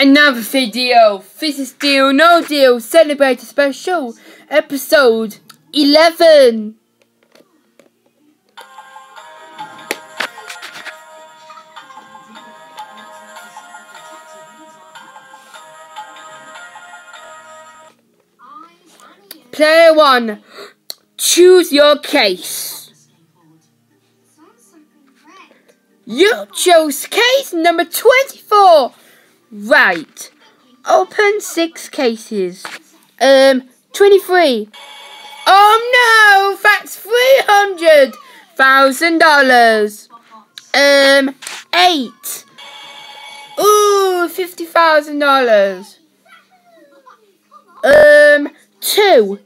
another video. This is Deal No Deal Celebrity Special Episode 11. Player 1. Choose your case. You chose case number 24. Right. Open six cases. Um, 23. Oh no, that's $300,000. Um, eight. Ooh, $50,000. Um, two.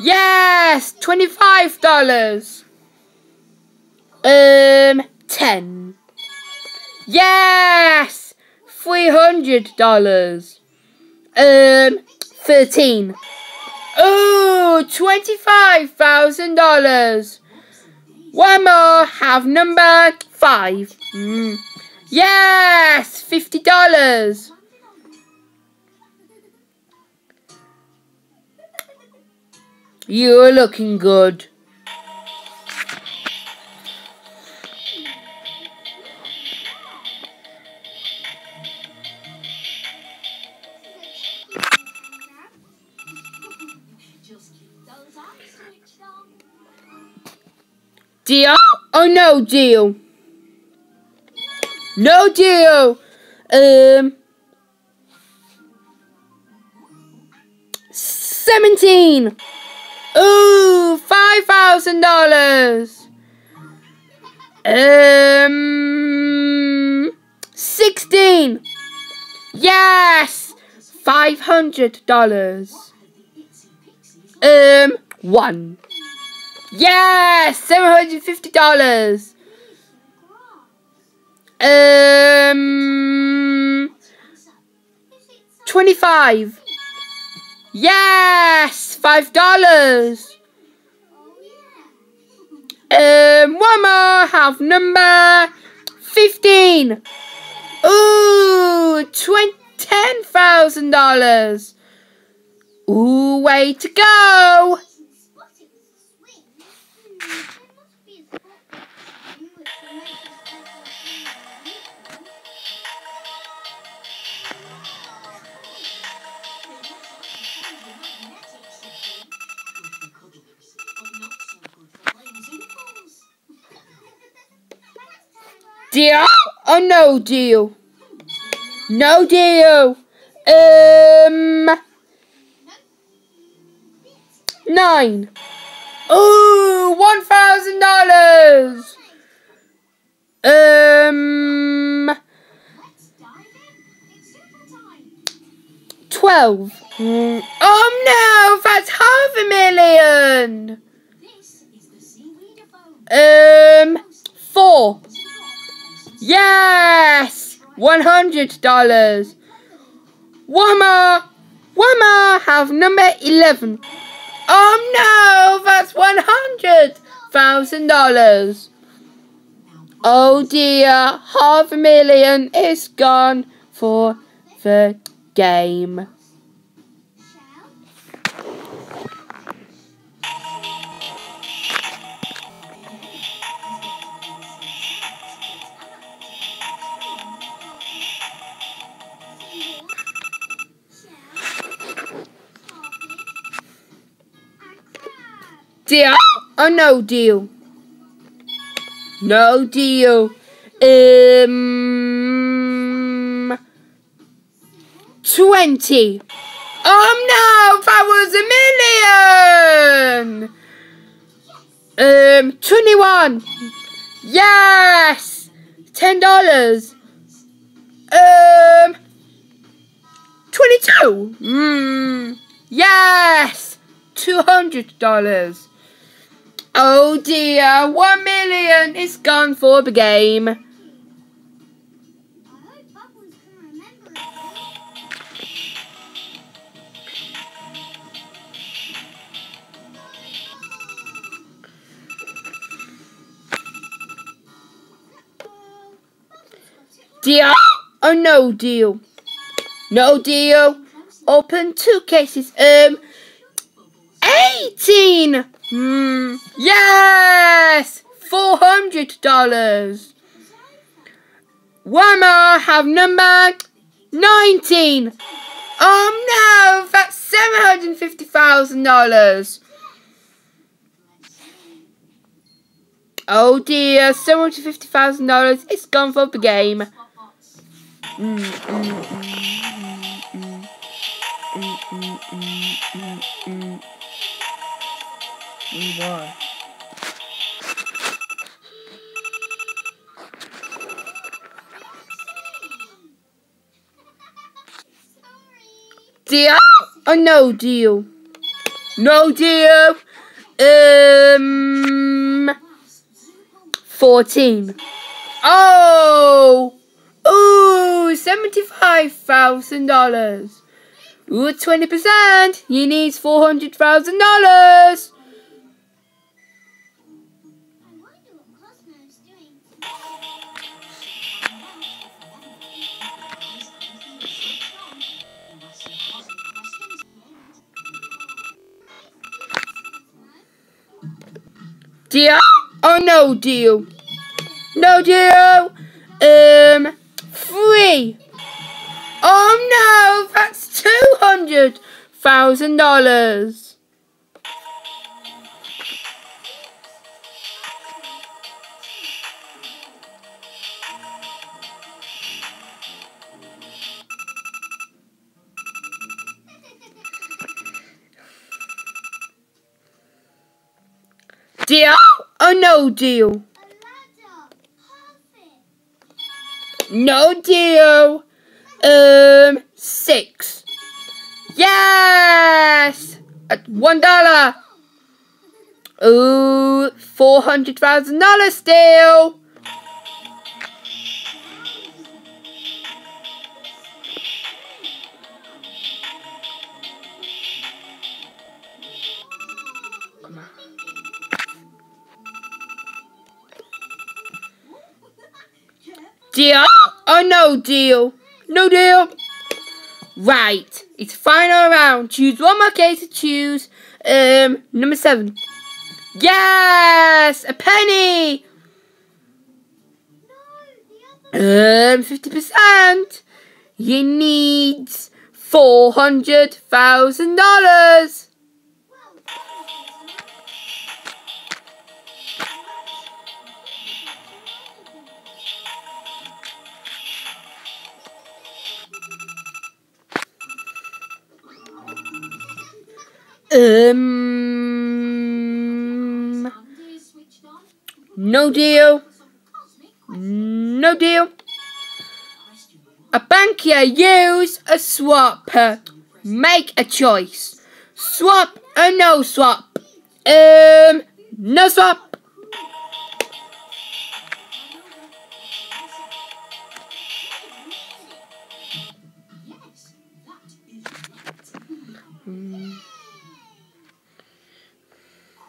Yes, $25. Um, ten. Yes, $300. Um, 13. Oh, $25,000. One more, have number five. Mm. Yes, $50. You're looking good. Deal or no deal? No deal. Um. Seventeen. Ooh, five thousand dollars. Um. Sixteen. Yes. Five hundred dollars. Um. One. Yes, seven hundred fifty dollars. Um, twenty-five. Yes, five dollars. Um, one more. Have number fifteen. Ooh, twenty ten thousand dollars. Ooh, way to go. Deal or no deal? No deal. Um, nine. Ooh, one thousand dollars. Um, twelve. Mm. Oh no, that's half a million. Um, four. Yes, one hundred dollars. One more, one more. Have number eleven. Oh no, that's one hundred thousand dollars. Oh dear, half a million is gone for the game. Deal or no deal? No deal. Um, twenty. Oh no, that was a million. Um, twenty-one. Yes, ten dollars. Um, twenty-two. Hmm. Yes, two hundred dollars. Oh dear, one million is gone for the game. Deal or no deal? No deal. Open two cases. Um, 18. Hmm. Yes. $400. One more. Have number 19. Oh no, that's $750,000. Oh dear, $750,000. It's gone for the game. Mm, mm, mm, Why? Deal or no deal? No deal. Um, 14. Oh! Ooh, $75,000. Ooh, 20%. He needs $400,000. Deal or no deal? No deal. Um, free. Oh no, that's two hundred thousand dollars. Deal or no deal? No deal. Um, six. Yes! At one dollar. Ooh, four hundred thousand dollars still. Come on. Deal or no deal? No deal. Right. It's final round. Choose one more case to choose. Um, number seven. Yes! A penny! Um, 50%. You need $400,000. Um, no deal. No deal. A banker use a swap. Make a choice. Swap or no swap? Um, no swap.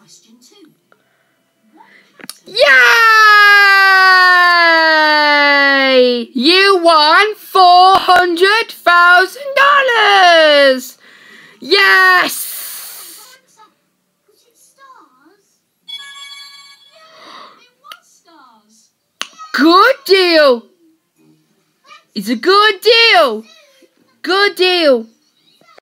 Question two. Yay! You won four hundred thousand dollars. Yes. Good deal. It's a good deal. Good deal.